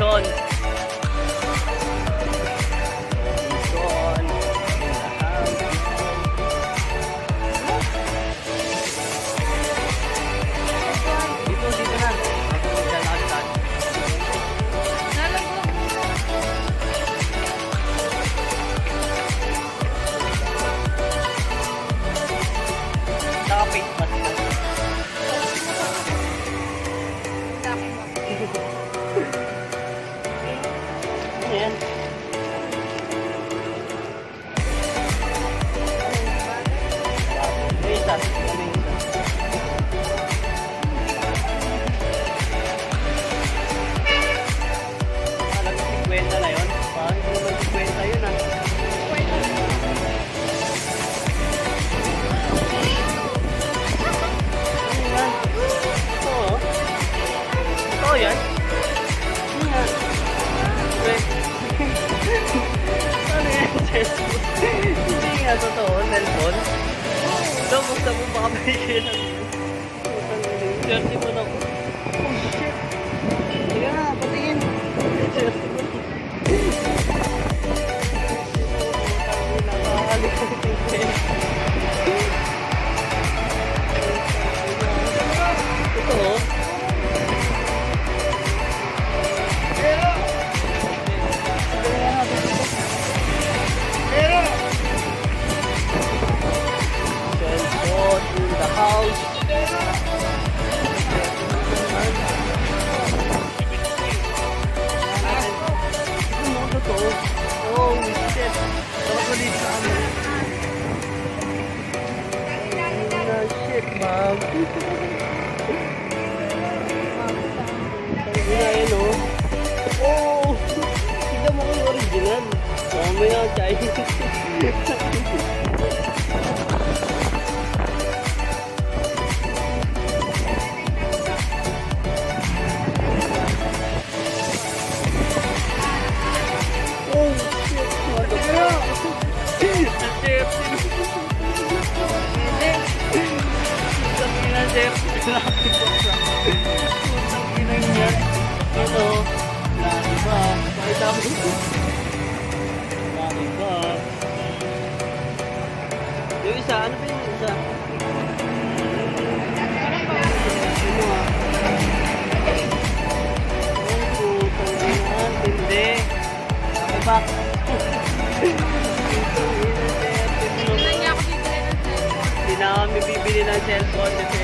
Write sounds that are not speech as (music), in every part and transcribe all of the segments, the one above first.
Luzon. in. (laughs) Eu não 没有在。Ng cellphone kasi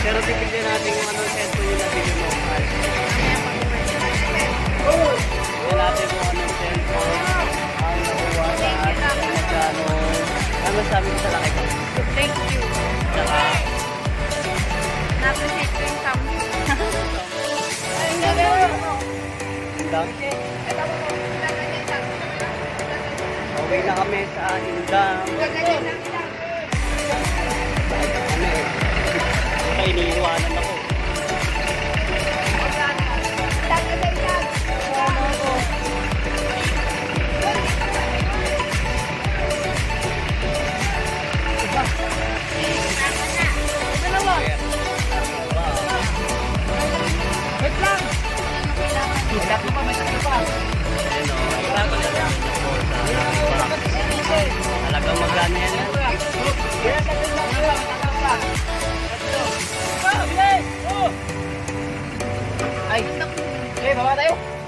pero titignan natin kung anong cellphone yung nabili mo. Tignan natin kung anong cellphone ang nakuha sa atin kung magkano. Ano sabi ko sa laki ko? Thank you. Tsaka, Na-appreciate ko yung Samsung. lang. Away na kami sa Indang. Kaya iniiwanan ako. agora eu